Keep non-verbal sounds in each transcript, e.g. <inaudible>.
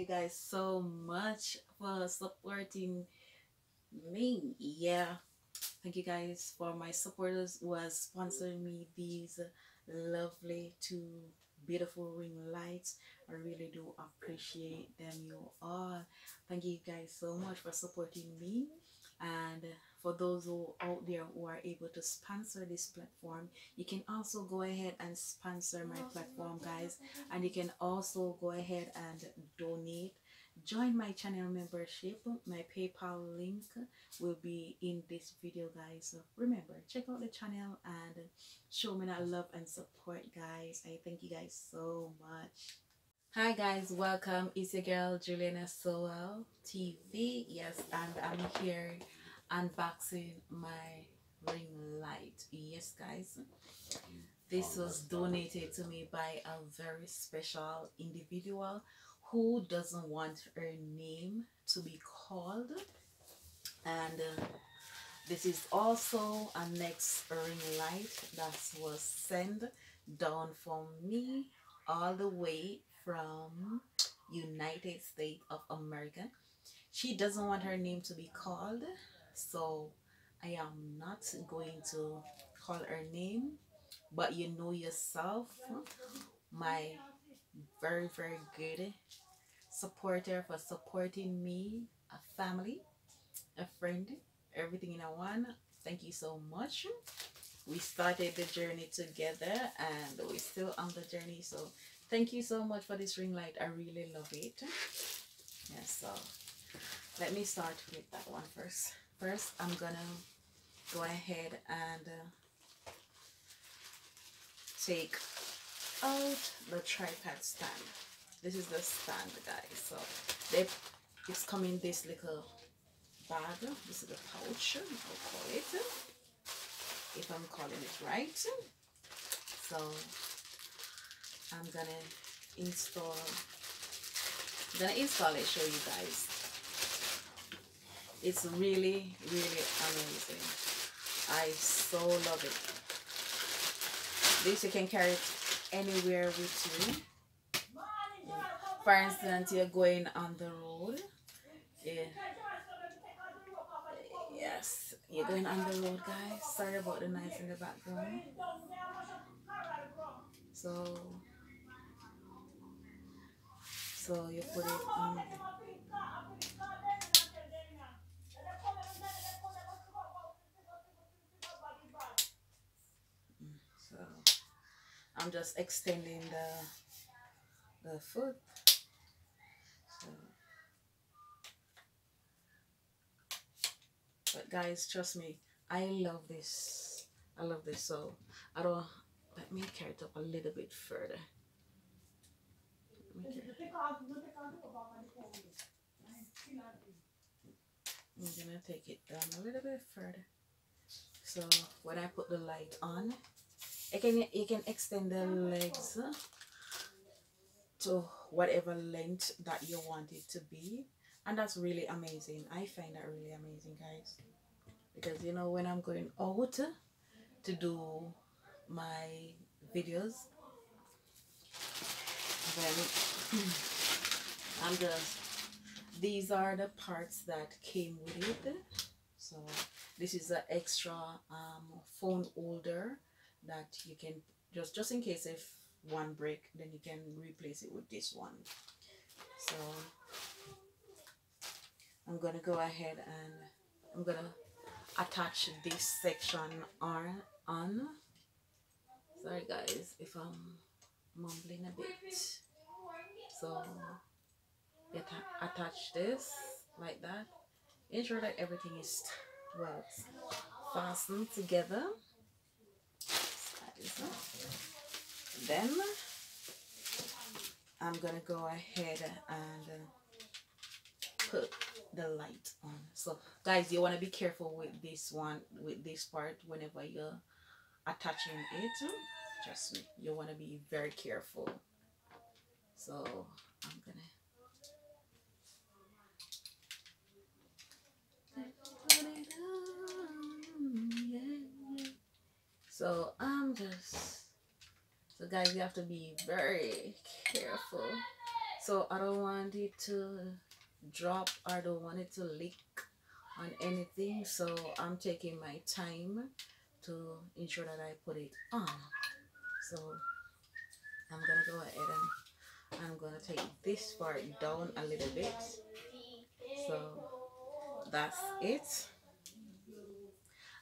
you guys so much for supporting me. Yeah. Thank you guys for my supporters who has sponsored me these lovely two beautiful ring lights. I really do appreciate them you all. Thank you guys so much for supporting me and for those who out there who are able to sponsor this platform you can also go ahead and sponsor my platform guys. And you can also go ahead and donate. Join my channel membership. My paypal link will be in this video guys. So remember check out the channel and show me that love and support guys. I thank you guys so much. Hi guys. Welcome. It's your girl juliana sewell tv yes and i'm here unboxing my ring light. Yes guys. This was donated to me by a very special individual who doesn't want her name to be called. And uh, this is also a next ring light that was sent down from me all the way from United States of America. She doesn't want her name to be called so I am not going to call her name but you know yourself my very very good supporter for supporting me a family a friend everything in a one. Thank you so much. We started the journey together and we're still on the journey. So thank you so much for this ring light. I really love it. Yes so let me start with that one first first I'm gonna go ahead and uh, take out the tripod stand. This is the stand guys so they it's coming this little bag. This is the pouch I'll call it if I'm calling it right. So I'm gonna install I'm gonna install it show you guys it's really, really amazing. I so love it. This you can carry it anywhere with you. For instance, you're going on the road. Yeah. Yes, you're going on the road, guys. Sorry about the noise in the background. So, so you put it on I'm just extending the the foot. But guys, trust me, I love this. I love this. So I don't let me carry it up a little bit further. I'm gonna take it down a little bit further. So when I put the light on, you can you can extend the legs to whatever length that you want it to be. And that's really amazing. I find that really amazing guys. Because you know when i'm going out to do my videos then <clears throat> i'm just these are the parts that came with it. So this is an extra um, phone holder that you can just just in case if one break then you can replace it with this one. So I'm gonna go ahead and I'm gonna attach this section on on. Sorry guys if I'm mumbling a bit. So get attach this like that. Ensure that everything is well fastened together then I'm gonna go ahead and put the light on. So guys you want to be careful with this one with this part whenever you're attaching it. Trust me you want to be very careful. So I'm gonna So I'm just so guys you have to be very careful So I don't want it to drop. I don't want it to leak on anything. So I'm taking my time to ensure that I put it on. So I'm gonna go ahead and I'm gonna take this part down a little bit. So that's it.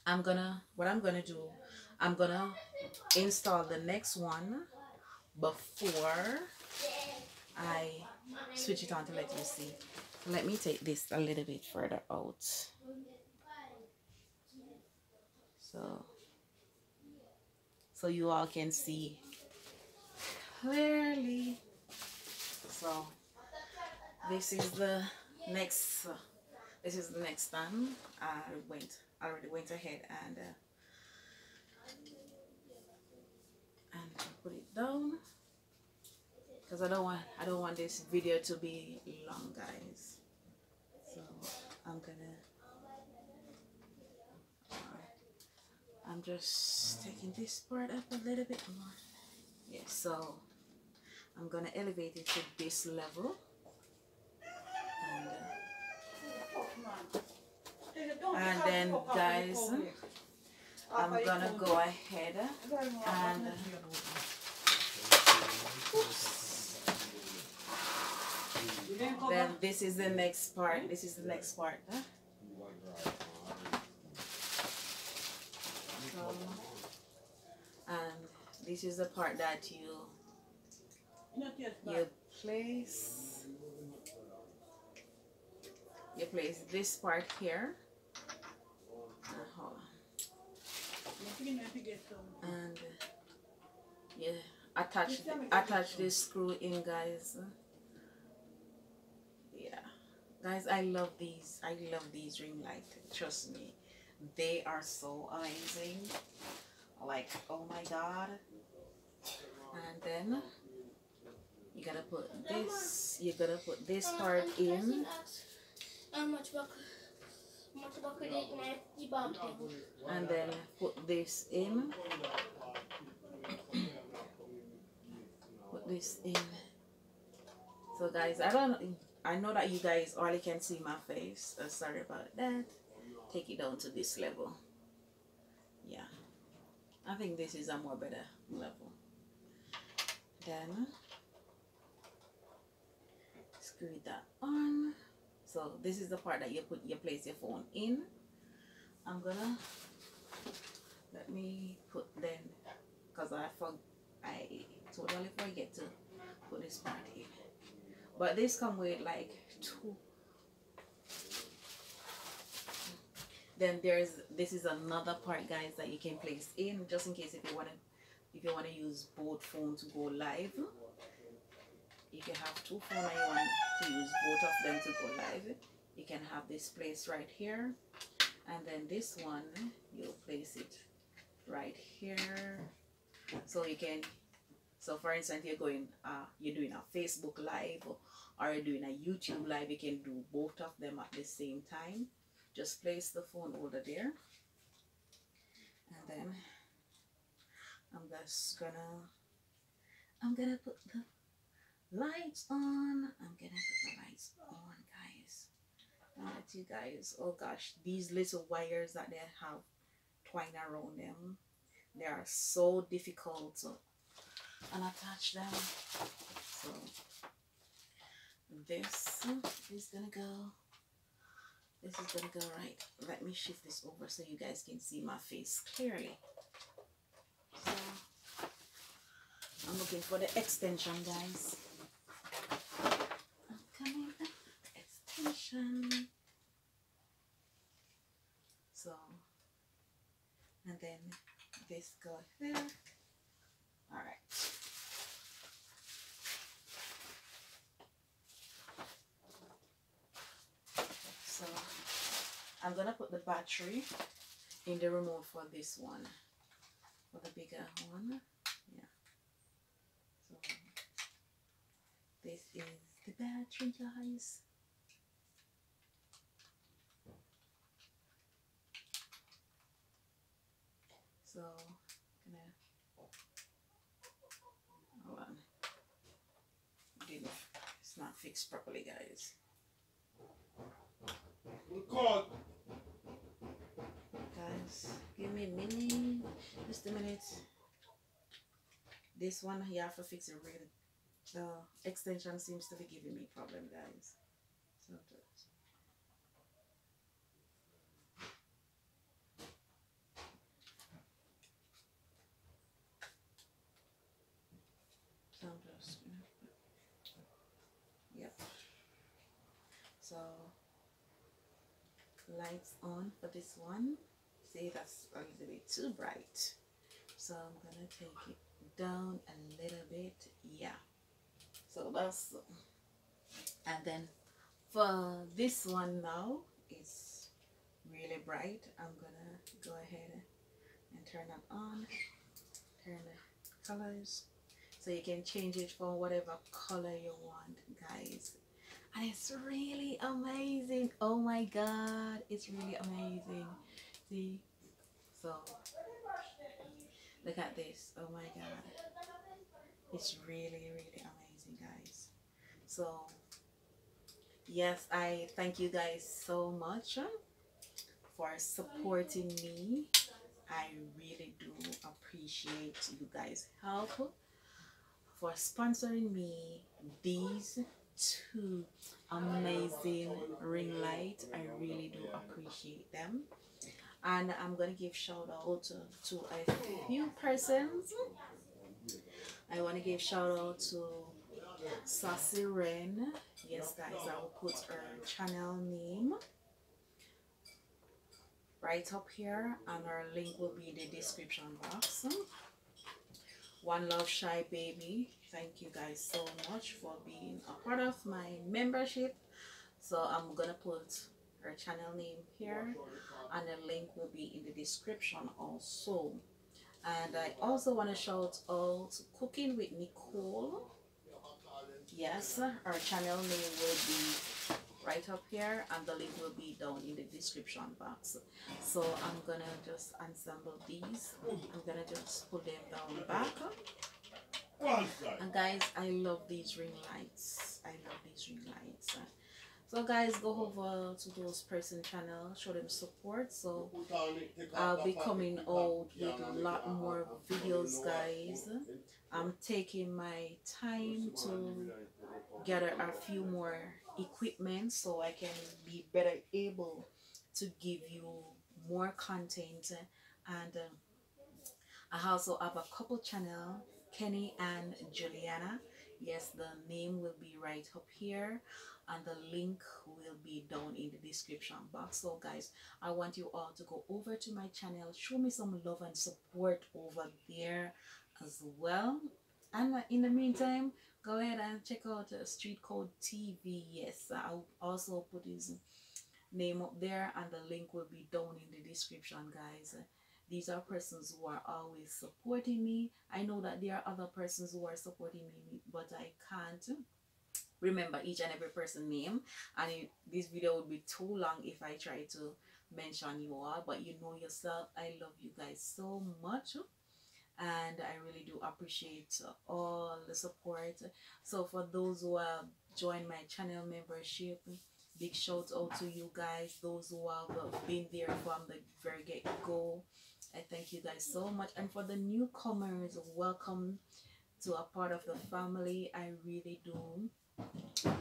I'm gonna what I'm gonna do I'm gonna install the next one before I switch it on to let you see. Let me take this a little bit further out. So, so you all can see clearly. So, this is the next, this is the next time I went, I already went ahead and uh, and put it down. Because I don't want I don't want this video to be long guys. So I'm gonna uh, I'm just taking this part up a little bit more. Yeah so I'm gonna elevate it to this level. And, uh, and then guys I'm gonna go ahead and then this is the next part. This is the next part. Huh? So, and this is the part that you you place you place this part here. Uh, on and yeah attach attach this screw in guys. Yeah. Guys i love these. I love these ring light trust me. They are so amazing. Like oh my god. And then you gotta put this you gotta put this part in. and then put this in put this in so guys I don't I know that you guys only can see my face uh, sorry about that. Take it down to this level. Yeah. I think this is a more better level then screw that on. So this is the part that you put you place your phone in. I'm gonna let me put then because I forgot I totally forget to put this part in but this come with like two. Then there's this is another part guys that you can place in just in case if you want to if you want to use both phones to go live. If you have two phones and you want to use both of them to go live you can have this place right here. And then this one you'll place it right here. So you can so for instance you're going uh you're doing a facebook live or you're doing a youtube live you can do both of them at the same time. Just place the phone over there. And then i'm just gonna i'm gonna put the lights on. I'm gonna put the lights on guys. At you guys oh gosh these little wires that they have twined around them they are so difficult to attach them so this is gonna go this is gonna go right. Let me shift this over so you guys can see my face clearly. So I'm looking for the extension guys. Extension. So and then this go there all right so I'm gonna put the battery in the remote for this one. For the bigger one. Yeah. So this is the battery guys. So gonna hold on. Get this fix properly guys give me a minute just a minute this one you have to fix it really the extension seems to be giving me problem guys. So so lights on for this one. See that's a little bit too bright so I'm gonna take it down a little bit yeah. So that's and then for this one now it's really bright. I'm gonna go ahead and turn it on turn the colors. So you can change it for whatever color you want guys. And it's really amazing. Oh my god it's really amazing. See? So look at this. Oh my god. It's really really amazing guys. So yes i thank you guys so much uh, for supporting me. I really do appreciate you guys help for sponsoring me these two amazing ring light i really do appreciate them and i'm gonna give shout out to, to a few persons. I want to give shout out to sassy Renn. yes guys i will put her channel name right up here and our link will be in the description box. One love shy baby thank you guys so much for being a part of my membership. So i'm gonna put her channel name here and the link will be in the description also. And i also want to shout out cooking with nicole. Yes our channel name will be right up here and the link will be down in the description box. So i'm gonna just ensemble these. I'm gonna just put them down back. And guys i love these ring lights. I love these ring lights so guys go over to those person channel show them support. So i'll be coming out with a lot more videos guys. I'm taking my time to gather a few more equipment so I can be better able to give you more content. And uh, I also have a couple channel Kenny and Juliana. Yes the name will be right up here and the link will be down in the description box. So guys i want you all to go over to my channel show me some love and support over there as well. And in the meantime go ahead and check out uh, street code tv yes i'll also put his name up there and the link will be down in the description guys. These are persons who are always supporting me. I know that there are other persons who are supporting me but i can't remember each and every person name and it, this video would be too long if i try to mention you all but you know yourself i love you guys so much and I really do appreciate all the support. So for those who have joined my channel membership, big shout out to you guys, those who have been there from the very get-go. I thank you guys so much. And for the newcomers, welcome to a part of the family. I really do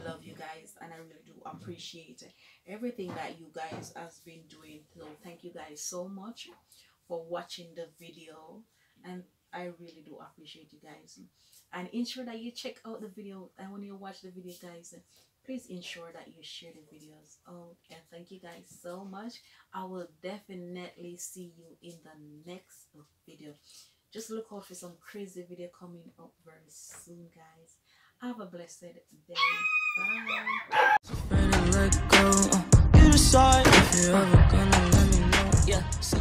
love you guys and I really do appreciate everything that you guys has been doing. So thank you guys so much for watching the video and I really do appreciate you guys. And ensure that you check out the video and when you watch the video guys please ensure that you share the videos. Out and thank you guys so much. I will definitely see you in the next video. Just look out for some crazy video coming up very soon guys have a blessed day. Bye